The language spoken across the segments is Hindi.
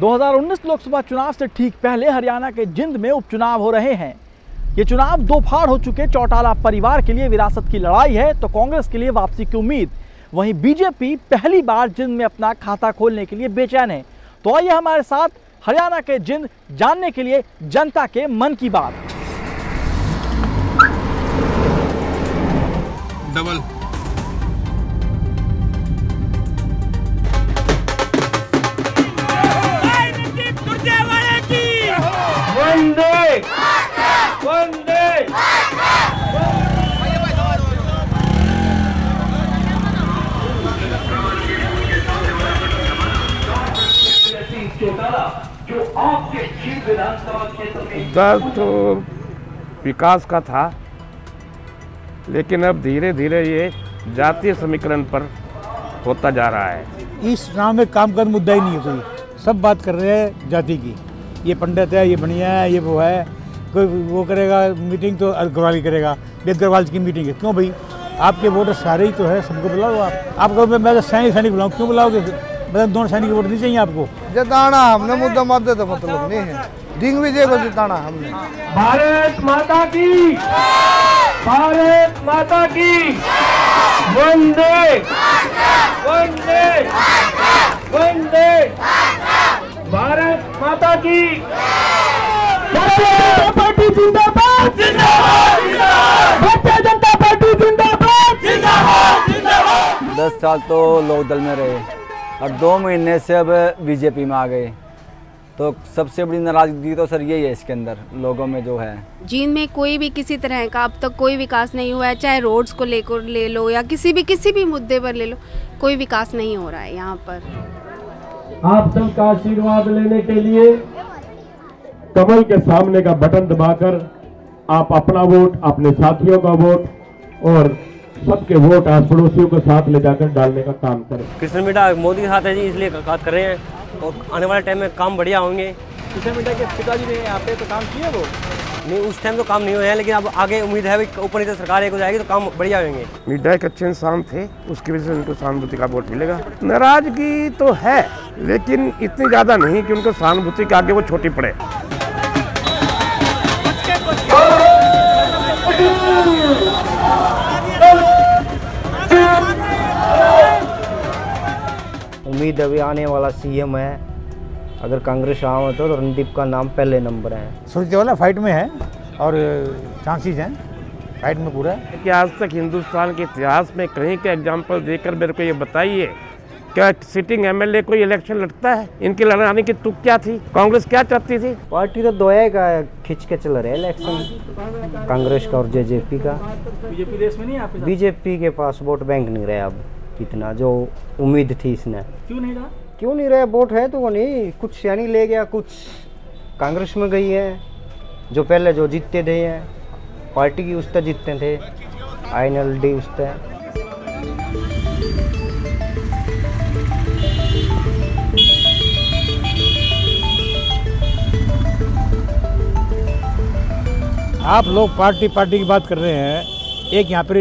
2019 लोकसभा चुनाव से ठीक पहले हरियाणा के जिंद में उपचुनाव हो रहे हैं। ये चुनाव दो फाड़ हो चुके, चौटाला परिवार के लिए विरासत की लड़ाई है तो कांग्रेस के लिए वापसी की उम्मीद। वहीं बीजेपी पहली बार जिंद में अपना खाता खोलने के लिए बेचैन है। तो आइए हमारे साथ हरियाणा के जिंद जानने के लिए जनता के मन की बात। डबल। वंदे। वंदे। दर्द तो विकास का था लेकिन अब धीरे धीरे ये जातीय समीकरण पर होता जा रहा है। इस चुनाव में काम का मुद्दा ही नहीं है कोई। सब बात कर रहे हैं जाति की। ये पंडित है ये बढ़िया है ये वो है। कोई वो करेगा मीटिंग तो अग्रवाल ही करेगा ये अग्रवाल की मीटिंग है। क्यों भाई? आपके वोटर सारे ही तो है सबको बुलाओ आप। आप कहो मैं तो सैनिक सैनिक बुलाऊँ क्यों बुलाओगे मतलब दोनों सैनिक वोट नहीं चाहिए आपको? जिताना हमने मुद्दा मादे तो मतलब नहीं है। दिग्विजय को जिताना हमने। भारत माता की। भारत माता की। वंदे। वंदे। वंदे। भारत माता की। भारतीय जनता पार्टी जिंदाबाद। जिंदाबाद भारतीय जनता पार्टी जिंदाबाद। दस साल तो लोक दल में रहे और दो महीने से अब बीजेपी में आ गए। तो सबसे बड़ी नाराज़गी तो सर यही है इसके अंदर लोगों में जो है। जींद में कोई भी किसी तरह का अब तक कोई विकास नहीं हुआ है चाहे रोड्स को लेकर ले लो या किसी भी किसी भी मुद्दे पर ले लो कोई विकास नहीं हो रहा है यहाँ पर। आप सबका आशीर्वाद लेने के लिए कमल के सामने का बटन दबाकर आप अपना वोट अपने साथियों का वोट और सबके वोट आस पड़ोसियों को साथ ले जाकर डालने का काम करें। कृष्ण मीडा मोदी के साथ है जी इसलिए बात कर रहे हैं। और आने वाले टाइम में काम बढ़िया होंगे। किशन मिट्टा के पिताजी ने यहाँ पे तो काम किए वो? नहीं उस टाइम तो काम नहीं हुए हैं लेकिन अब आगे उम्मीद है ऊपर नीचे सरकार एक हो जाएगी तो काम बढ़िया होंगे मीडिया एक अच्छे इंसान थे उसकी वजह से उनको सहानुभूति का वोट मिलेगा। नाराज़गी तो है लेकिन इतनी ज़्यादा नहीं कि उनको सहानुभूति के आगे वो छोटी पड़े। उम्मीद अभी आने वाला सीएम है। अगर कांग्रेस आम तो रणदीप का नाम पहले नंबर है। सुरजेवाला फाइट में है और चांसेस हैं। फाइट में पूरा कि आज तक हिंदुस्तान के इतिहास में कहीं के एग्ज़ाम्पल देकर मेरे को ये बताइए क्या सिटिंग एमएलए कोई इलेक्शन लड़ता है? इनकी लड़ाने की तुक क्या थी? कांग्रेस क्या चाहती थी? पार्टी तो दोया का खींच के चल रहे इलेक्शन कांग्रेस का और जेजेपी का। बीजेपी देश में नहीं है साथ? बीजेपी के पास वोट बैंक नहीं रहे अब इतना जो उम्मीद थी इसने। क्यों नहीं रहा? क्यों नहीं रहे? वोट है तो वो नहीं। कुछ यानी ले गया, कुछ कांग्रेस में गई है, जो पहले जो जीतते थे हैं। पार्टी की उस तक जीतते थे आई एन एल डी उस तक आप लोग पार्टी पार्टी की बात कर रहे हैं। एक यहाँ पर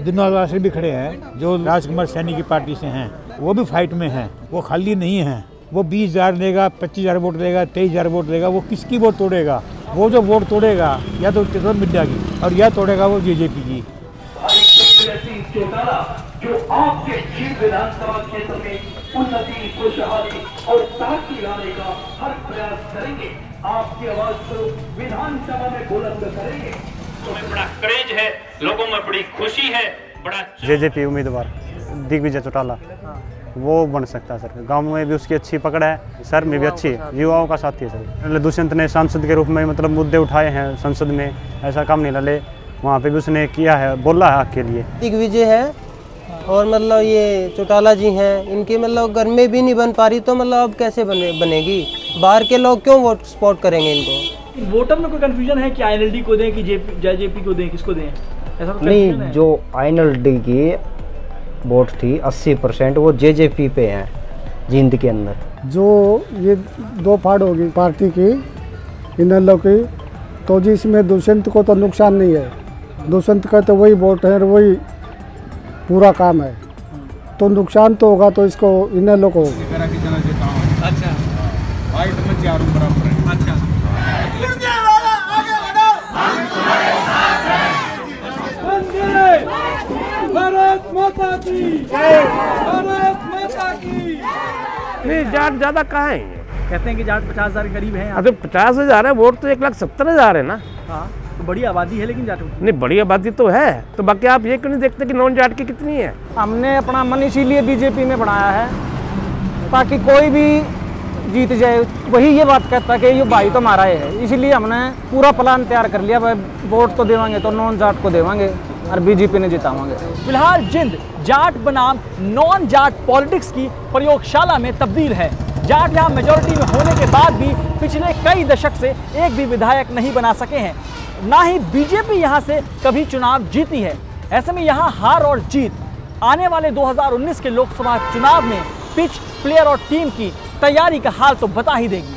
दिनवासी भी खड़े हैं जो राजकुमार सैनी की पार्टी से हैं वो भी फाइट में हैं वो खाली नहीं हैं। वो बीस हज़ार देगा पच्चीस हज़ार वोट देगा तेईस हज़ार वोट देगा वो किसकी वोट तोड़ेगा? वो जो वोट तोड़ेगा या तो किशोर मिड्डा की और या तोड़ेगा वो बीजेपी की। जो आपके जीव विधानसभा क्षेत्र में उन्नति खुशहाली और तरक्की लाने का हर प्रयास करेंगे आपकी आवाज़ को विधानसभा में बुलंद करेंगे। में बड़ा क्रेज है लोगों में बड़ी खुशी है बड़ा जेजेपी उम्मीदवार दिग्विजय चौटाला वो बन सकता है सर। गाँव में भी उसकी अच्छी पकड़ है सर में भी अच्छी है युवाओं का साथी है सर। दुष्यंत ने सांसद के रूप में मतलब मुद्दे उठाए हैं संसद में ऐसा काम नहीं लले वहाँ पे भी उसने किया है बोला है आपके लिए। दिग्विजय है और मतलब ये चौटाला जी हैं इनकी मतलब घर में भी नहीं बन पा रही तो मतलब अब कैसे बने बनेगी? बाहर के लोग क्यों वोट सपोर्ट करेंगे इनको? वोटर में कोई कंफ्यूजन है कि आईएनएलडी को दें कि जेजेपी को दें किसको दें? नहीं confusion है? जो आई की वोट थी 80 परसेंट वो जेजेपी पे हैं जींद के अंदर। जो ये दो फाड़ होगी पार्टी की इन लोग की तो जी इसमें दुष्यंत को तो नुकसान नहीं है। दुष्यंत का तो वही वोट है और वही पूरा काम है। तो नुकसान तो होगा तो इसको इन लोग को होगा अच्छा चारों बराबर है अच्छा भारत माता की भारत माता की नहीं जाट ज़्यादा कहाँ है कहते हैं कि जाट पचास हज़ार के करीब है। अरे पचास हज़ार है वोट तो एक लाख सत्तर हज़ार है ना। हाँ तो बड़ी आबादी है लेकिन जाटों की। नहीं बड़ी आबादी तो है तो बाकी आप ये क्यों नहीं देखते कि नॉन जाट की कितनी है? हमने अपना मन इसीलिए बीजेपी में बनाया है ताकि कोई भी जीत जाए। वही ये बात कहता है कि ये भाई तो हमारा है इसीलिए हमने पूरा प्लान तैयार कर लिया। भाई वोट तो देवांगे तो नॉन जाट को देवांगे और बीजेपी ने जितावांगे। फ़िलहाल जिंद जाट बनाम नॉन जाट पॉलिटिक्स की प्रयोगशाला में तब्दील है। जाट यहाँ मेजोरिटी में होने के बाद भी पिछले कई दशक से एक भी विधायक नहीं बना सके हैं। ना ही बीजेपी यहाँ से कभी चुनाव जीती है। ऐसे में यहाँ हार और जीत, आने वाले 2019 के लोकसभा चुनाव में पिच, प्लेयर और टीम की तैयारी का हाल तो बता ही देगी।